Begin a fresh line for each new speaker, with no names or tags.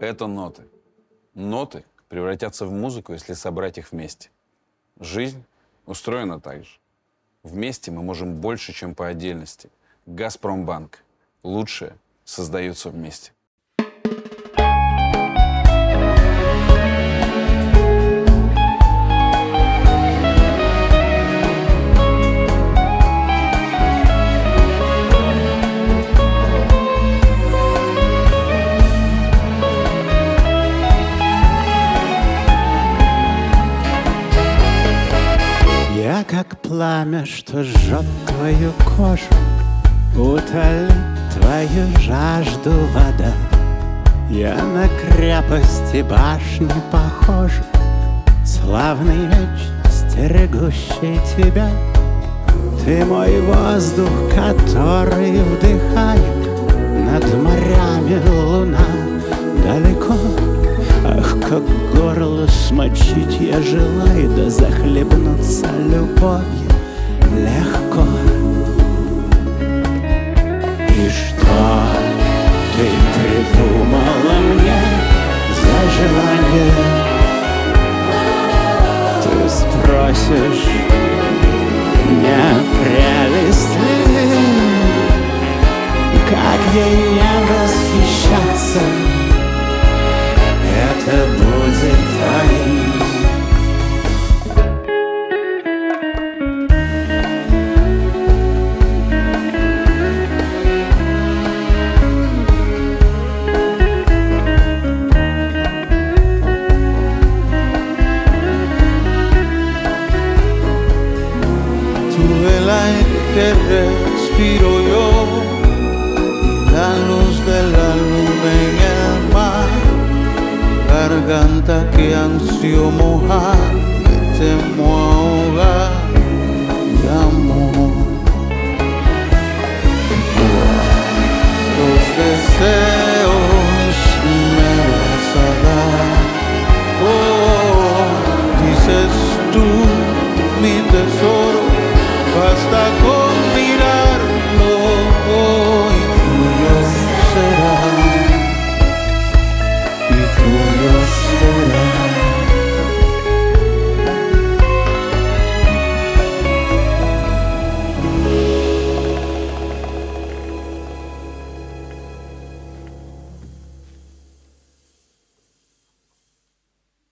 Это ноты. Ноты превратятся в музыку, если собрать их вместе. Жизнь устроена так же. Вместе мы можем больше, чем по отдельности. Газпромбанк. Лучшее создается вместе.
Как пламя, что жжет твою кожу Утолит твою жажду вода. Я на крепости башни похожа Славный меч, стерегущий тебя. Ты мой воздух, который вдыхаю Над морями луна далеко. Ах, как горло смочить я желаю Да захлебнуться любовью легко. И что ты придумала мне за желание Ты спросишь, не прелесть ли Как ей не восхищаться это будет твоим.
Aire que respiro yo y la luz de la luna en el mar, garganta que ansio mojar, que temo ahogar de amor. Los deseos me vas a dar, oh, dices tú, mi tesoro, Basta com